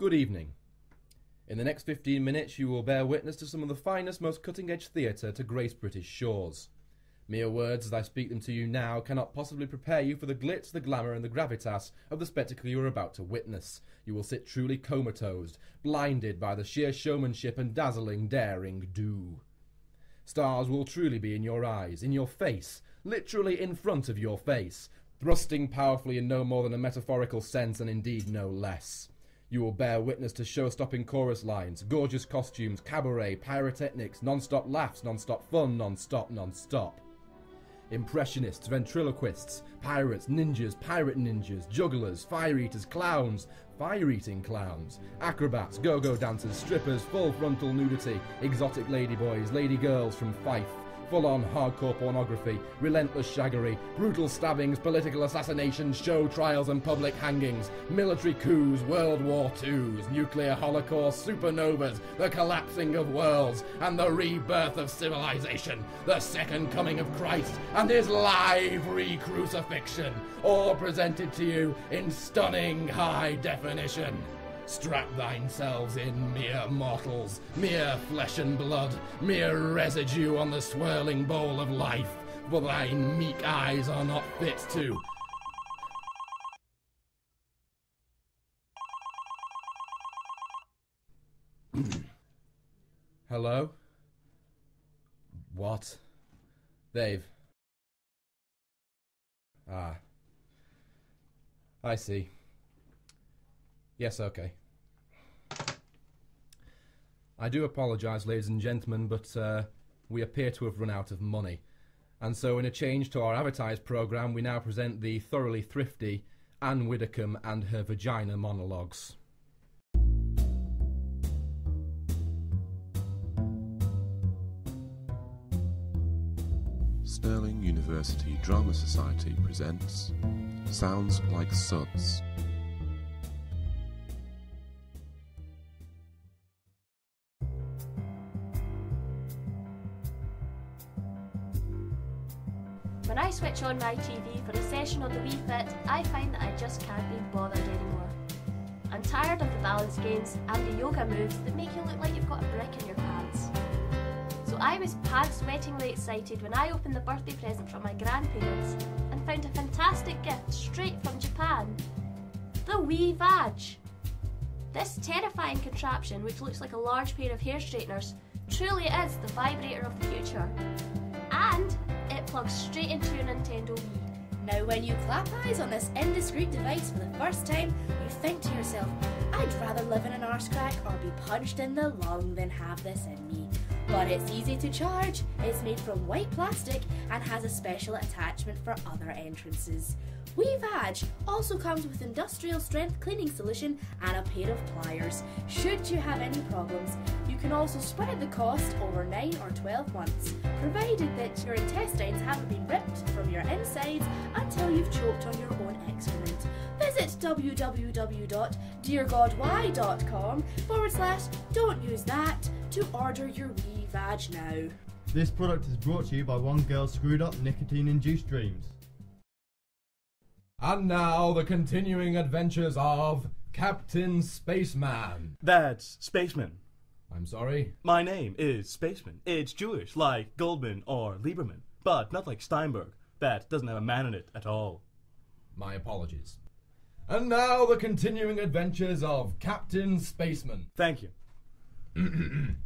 Good evening. In the next 15 minutes, you will bear witness to some of the finest, most cutting edge theatre to grace British shores. Mere words as I speak them to you now cannot possibly prepare you for the glitz, the glamour, and the gravitas of the spectacle you are about to witness. You will sit truly comatose, blinded by the sheer showmanship and dazzling, daring do. Stars will truly be in your eyes, in your face, literally in front of your face, thrusting powerfully in no more than a metaphorical sense, and indeed no less. You will bear witness to show stopping chorus lines, gorgeous costumes, cabaret, pyrotechnics, non stop laughs, non stop fun, non stop, non stop. Impressionists, ventriloquists, pirates, ninjas, pirate ninjas, jugglers, fire eaters, clowns, fire eating clowns, acrobats, go go dancers, strippers, full frontal nudity, exotic ladyboys, lady girls from Fife, full on hardcore pornography, relentless shaggery, brutal stabbings, political assassinations, show trials and public hangings, military coups, World War IIs, nuclear holocaust, supernovas, the collapsing of worlds, and the rebirth of civilization, the second coming of Christ, and his live re crucifixion, all presented to you in stunning high definition. Strap thine selves in, mere mortals, mere flesh and blood, mere residue on the swirling bowl of life, for thine meek eyes are not fit to. Hello? What? Dave. Ah. I see. Yes, okay. I do apologise, ladies and gentlemen, but uh, we appear to have run out of money. And so, in a change to our advertised programme, we now present the thoroughly thrifty Ann Widdecombe and her vagina monologues. Stirling University Drama Society presents Sounds Like Suds. On my TV for a session on the Wii Fit, I find that I just can't be bothered anymore. I'm tired of the balance games and the yoga moves that make you look like you've got a brick in your pants. So I was pants sweatingly excited when I opened the birthday present from my grandparents and found a fantastic gift straight from Japan. The Wii Vag. This terrifying contraption, which looks like a large pair of hair straighteners, truly is the vibrator of the future. And it plugs straight into your Nintendo Wii. Now, when you clap eyes on this indiscreet device for the first time, you think to yourself, I'd rather live in an arse crack or be punched in the lung than have this in me. But it's easy to charge, it's made from white plastic and has a special attachment for other entrances. Wii Vag also comes with industrial strength cleaning solution and a pair of pliers. Should you have any problems, can also spread the cost over 9 or 12 months, provided that your intestines haven't been ripped from your insides until you've choked on your own excrement. Visit www.deargodwhy.com forward slash don't use that to order your Wii Vag now. This product is brought to you by One Girl Screwed Up Nicotine Induced Dreams. And now, the continuing adventures of Captain Spaceman. That's Spaceman. I'm sorry? My name is Spaceman. It's Jewish, like Goldman or Lieberman, but not like Steinberg. That doesn't have a man in it at all. My apologies. And now, the continuing adventures of Captain Spaceman. Thank you.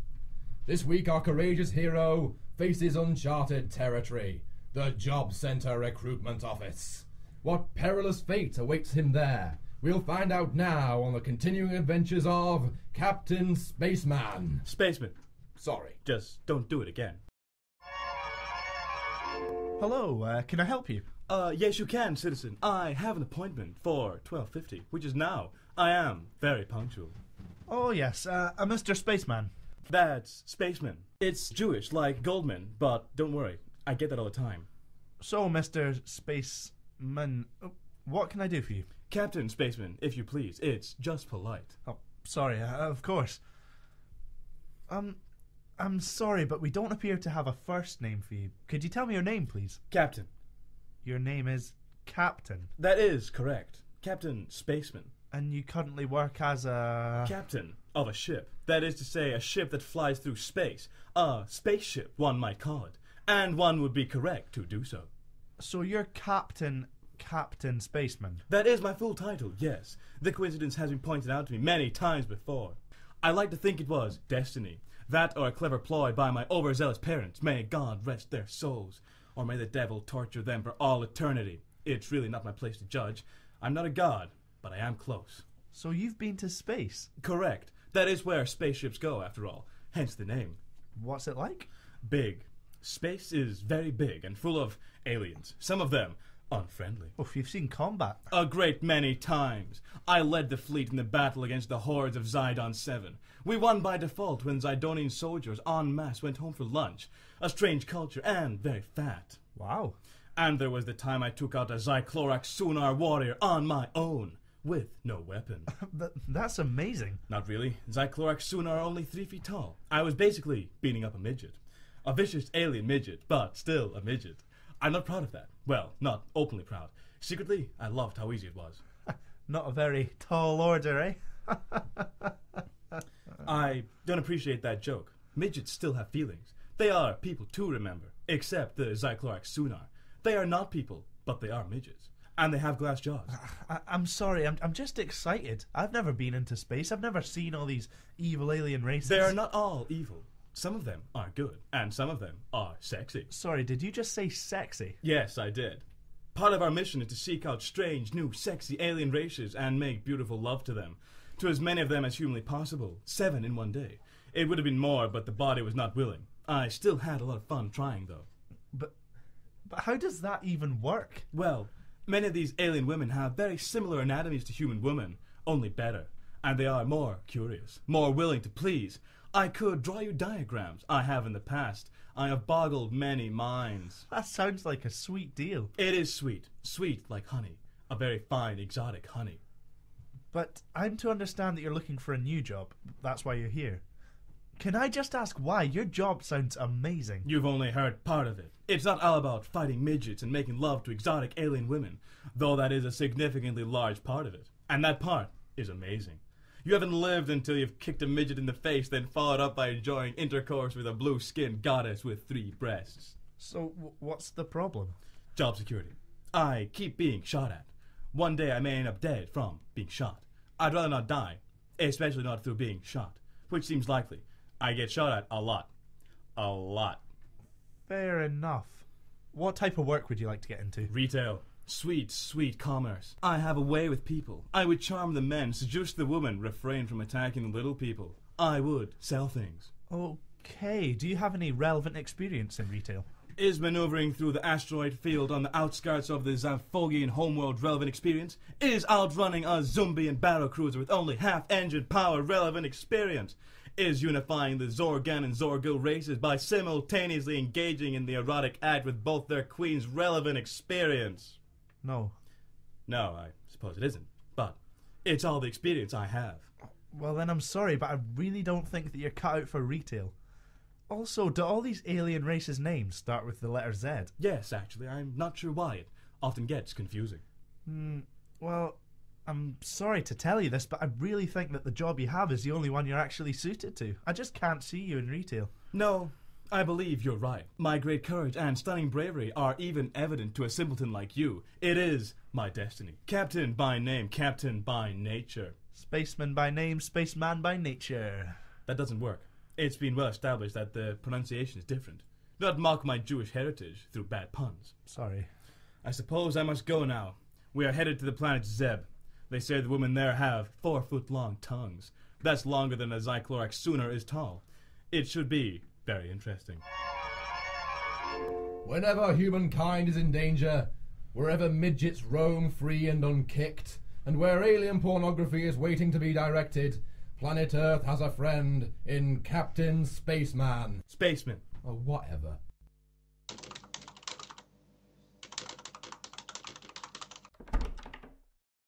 This week, our courageous hero faces uncharted territory the Job Center Recruitment Office. What perilous fate awaits him there? We'll find out now on the continuing adventures of Captain Spaceman. Spaceman, Sorry. just don't do it again. Hello, uh, can I help you? Uh, yes, you can, citizen. I have an appointment for 12.50, which is now. I am very punctual. Oh, yes, uh, a Mr. Spaceman. That's Spaceman. It's Jewish, like Goldman, but don't worry, I get that all the time. So, Mr. Spaceman, uh, what can I do for you? Captain Spaceman, if you please. It's just polite. Oh, sorry, uh, of course. Um, I'm sorry, but we don't appear to have a first name for you. Could you tell me your name, please? Captain. Your name is Captain. That is correct. Captain Spaceman. And you currently work as a. Captain of a ship. That is to say, a ship that flies through space. A spaceship, one might call it. And one would be correct to do so. So you're Captain. Captain Spaceman. That is my full title, yes. The coincidence has been pointed out to me many times before. I like to think it was destiny. That or a clever ploy by my overzealous parents. May God rest their souls. Or may the devil torture them for all eternity. It's really not my place to judge. I'm not a god, but I am close. So you've been to space. Correct. That is where spaceships go, after all. Hence the name. What's it like? Big. Space is very big and full of aliens. Some of them unfriendly. Oh, you've seen combat. A great many times. I led the fleet in the battle against the hordes of Zidon 7. We won by default when Zidonian soldiers en masse went home for lunch. A strange culture and very fat. Wow. And there was the time I took out a Zyclorax Sunar warrior on my own, with no weapon. That's amazing. Not really. Zyclorax Sonar are only three feet tall. I was basically beating up a midget. A vicious alien midget, but still a midget. I'm not proud of that. Well, not openly proud. Secretly, I loved how easy it was. Not a very tall order, eh? I don't appreciate that joke. Midgets still have feelings. They are people too, remember. Except the Zyclorax Sunar. They are not people, but they are midgets. And they have glass jaws. I- I'm sorry, I'm, I'm just excited. I've never been into space. I've never seen all these evil alien races. They are not all evil. Some of them are good, and some of them are sexy. Sorry, did you just say sexy? Yes, I did. Part of our mission is to seek out strange, new, sexy alien races and make beautiful love to them. To as many of them as humanly possible. Seven in one day. It would have been more, but the body was not willing. I still had a lot of fun trying, though. But, but how does that even work? Well, many of these alien women have very similar anatomies to human women, only better. And they are more curious, more willing to please. I could draw you diagrams. I have in the past. I have boggled many minds. That sounds like a sweet deal. It is sweet, sweet like honey, a very fine, exotic honey. But I'm to understand that you're looking for a new job. That's why you're here. Can I just ask why? Your job sounds amazing. You've only heard part of it. It's not all about fighting midgets and making love to exotic alien women, though that is a significantly large part of it. And that part is amazing. You haven't lived until you've kicked a midget in the face, then followed up by enjoying intercourse with a blue skinned goddess with three breasts. So, w- what's the problem? Job security. I keep being shot at. One day I may end up dead from being shot. I'd rather not die, especially not through being shot, which seems likely. I get shot at a lot. A lot. Fair enough. What type of work would you like to get into? Retail. Sweet, sweet commerce. I have a way with people. I would charm the men, seduce the women, refrain from attacking the little people. I would sell things. Okay, do you have any relevant experience in retail? Is maneuvering through the asteroid field on the outskirts of the Zamphogian homeworld relevant experience? Is outrunning a Zumbian battle cruiser with only half engine power relevant experience? Is unifying the Zorgan and Zorgil races by simultaneously engaging in the erotic act with both their queens relevant experience? No. No, I suppose it isn't. But it's all the experience I have. Well, then I'm sorry, but I really don't think that you're cut out for retail. Also, do all these alien races' names start with the letter Z? Yes, actually, I'm not sure why it often gets confusing. Hmm, well, I'm sorry to tell you this, but I really think that the job you have is the only one you're actually suited to. I just can't see you in retail. No, I believe you're right. My great courage and stunning bravery are even evident to a simpleton like you. It is my destiny. Captain by name, captain by nature. Spaceman by name, spaceman by nature. That doesn't work. It's been well established that the pronunciation is different. Do not mock my Jewish heritage through bad puns. Sorry. I suppose I must go now. We are headed to the planet Zeb. They say the women there have four foot long tongues. That's longer than a Zyclorax Sooner is tall. It should be very interesting. Whenever humankind is in danger, wherever midgets roam free and unkicked, and where alien pornography is waiting to be directed, planet Earth has a friend in Captain Spaceman. Spaceman. Or whatever.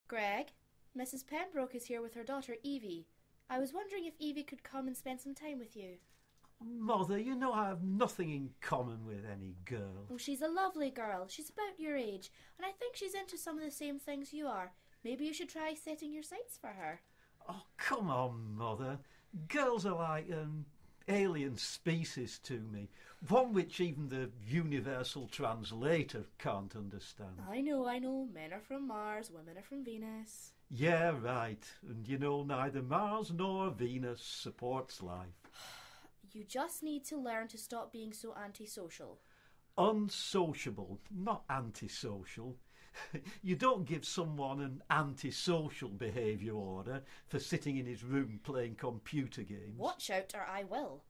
Greg, Mrs. Pembroke is here with her daughter Evie. I was wondering if Evie could come and spend some time with you. Mother, you know I have nothing in common with any girl. Oh, she's a lovely girl. She's about your age, and I think she's into some of the same things you are. Maybe you should try setting your sights for her. Oh, come on, Mother. Girls are like an alien species to me, one which even the universal translator can't understand. I know, I know. Men are from Mars, women are from Venus. Yeah, right. And you know, neither Mars nor Venus supports life. You just need to learn to stop being so antisocial. Unsociable, not antisocial. you don't give someone an antisocial behaviour order for sitting in his room playing computer games. Watch out, or I will.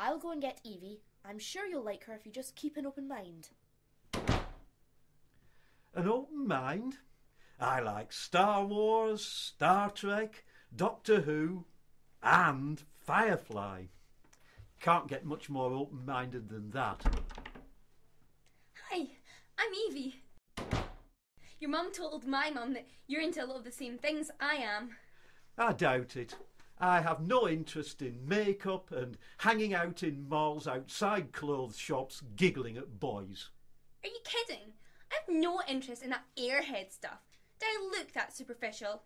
I'll go and get Evie. I'm sure you'll like her if you just keep an open mind. An open mind? I like Star Wars, Star Trek, Doctor Who, and Firefly. Can't get much more open minded than that. Hi, I'm Evie. Your mum told my mum that you're into a lot of the same things I am. I doubt it. I have no interest in makeup and hanging out in malls outside clothes shops giggling at boys. Are you kidding? I have no interest in that airhead stuff. Do I look that superficial?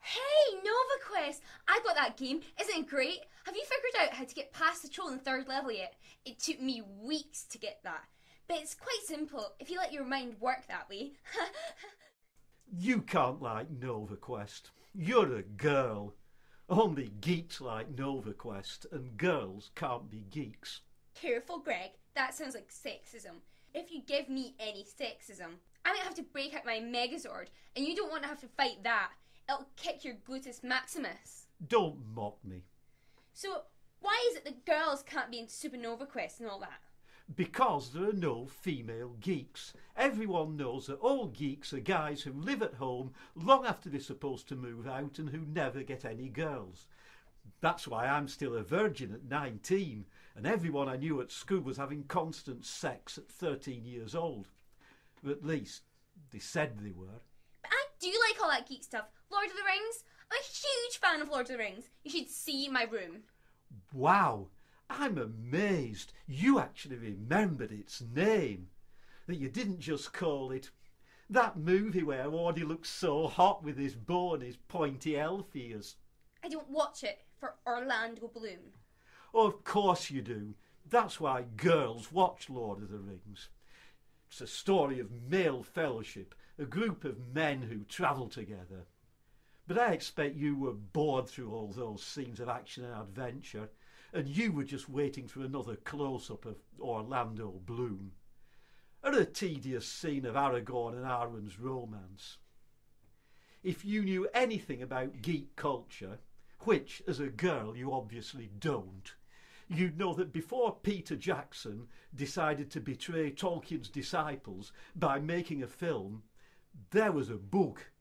Hey, Nova Quest! I got that game. Isn't it great? Have you figured out how to get past the troll in third level yet? It took me weeks to get that. But it's quite simple if you let your mind work that way. You can't like Nova Quest. You're a girl. Only geeks like Nova Quest, and girls can't be geeks. Careful, Greg. That sounds like sexism. If you give me any sexism, I might have to break out my Megazord, and you don't want to have to fight that. It'll kick your gluteus maximus. Don't mock me. So, why is it that girls can't be in Supernova Quest and all that? Because there are no female geeks. Everyone knows that all geeks are guys who live at home long after they're supposed to move out and who never get any girls. That's why I'm still a virgin at 19, and everyone I knew at school was having constant sex at 13 years old. At least, they said they were. But I do like all that geek stuff. Lord of the Rings? I'm a huge fan of Lord of the Rings. You should see my room. Wow, I'm amazed you actually remembered its name. That you didn't just call it that movie where Wardy looks so hot with his bow and his pointy elf ears. I don't watch it for Orlando Bloom. Oh, of course you do. That's why girls watch Lord of the Rings. It's a story of male fellowship, a group of men who travel together. But I expect you were bored through all those scenes of action and adventure, and you were just waiting for another close up of Orlando Bloom. Or a tedious scene of Aragorn and Arwen's romance. If you knew anything about geek culture, which as a girl you obviously don't, you'd know that before Peter Jackson decided to betray Tolkien's disciples by making a film, there was a book.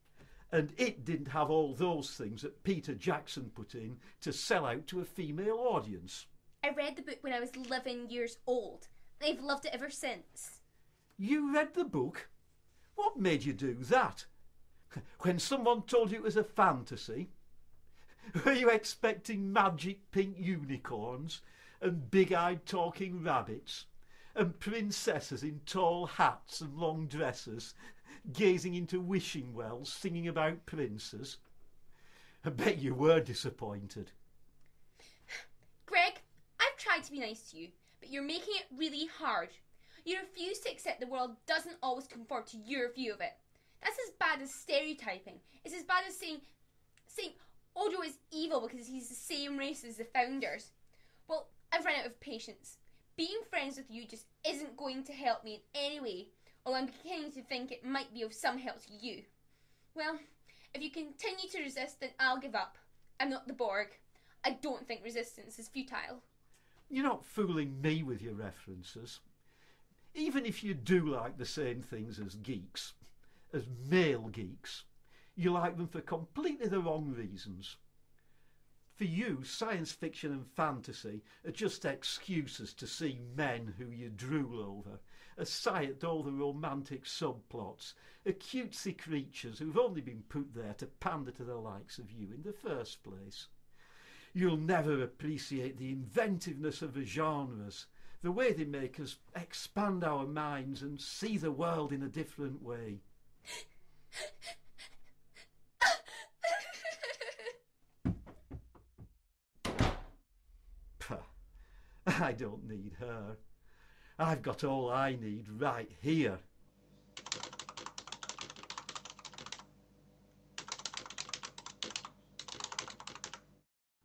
And it didn't have all those things that Peter Jackson put in to sell out to a female audience. I read the book when I was 11 years old. I've loved it ever since. You read the book? What made you do that? When someone told you it was a fantasy? Were you expecting magic pink unicorns and big eyed talking rabbits and princesses in tall hats and long dresses gazing into wishing wells singing about princes? I bet you were disappointed. Greg, I've tried to be nice to you, but you're making it really hard. You refuse to accept the world doesn't always conform to your view of it. That's as bad as stereotyping. It's as bad as saying saying Odo is evil because he's the same race as the founders. Well, I've run out of patience. Being friends with you just isn't going to help me in any way, I'm beginning to think it might be of some help to you. Well, if you continue to resist, then I'll give up. I'm not the Borg. I don't think resistance is futile. You're not fooling me with your references. Even if you do like the same things as geeks, as male geeks, you like them for completely the wrong reasons. For you, science fiction and fantasy are just excuses to see men who you drool over, a sigh at all the romantic subplots, are cutesy creatures who've only been put there to pander to the likes of you in the first place. You'll never appreciate the inventiveness of the genres, the way they make us expand our minds and see the world in a different way. I don't need her. I've got all I need right here.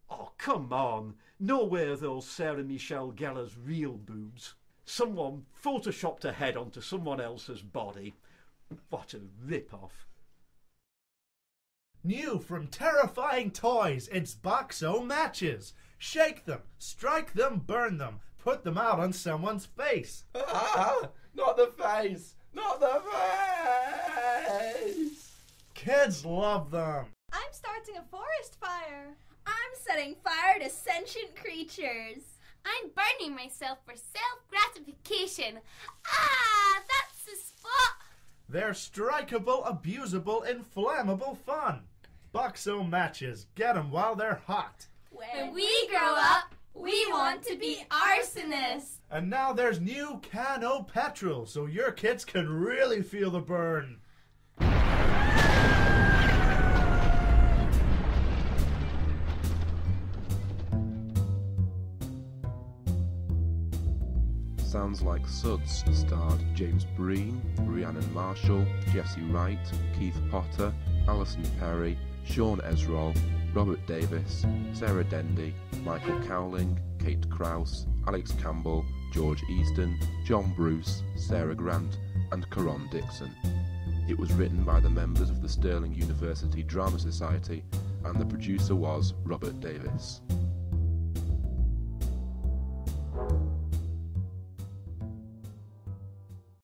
Oh, come on. Nowhere those Sarah Michelle Gellar's real boobs. Someone photoshopped her head onto someone else's body. What a rip-off. New from Terrifying Toys, it's Boxo matches. Shake them, strike them, burn them, put them out on someone's face. Ah, not the face! Not the face! Kids love them. I'm starting a forest fire. I'm setting fire to sentient creatures. I'm burning myself for self gratification. Ah, that's the spot. They're strikeable, abusable, inflammable fun. Boxo matches, get 'em while they're hot. When we grow up, we want to be arsonists. And now there's new Cano Petrol, so your kids can really feel the burn. Sounds Like Suds starred James Breen, Rhiannon Marshall, Jesse Wright, Keith Potter, Alison Perry, Sean Ezrall, Robert Davis, Sarah Dendy, Michael Cowling, Kate Krause, Alex Campbell, George Easton, John Bruce, Sarah Grant, and Caron Dixon. It was written by the members of the Stirling University Drama Society, and the producer was Robert Davis.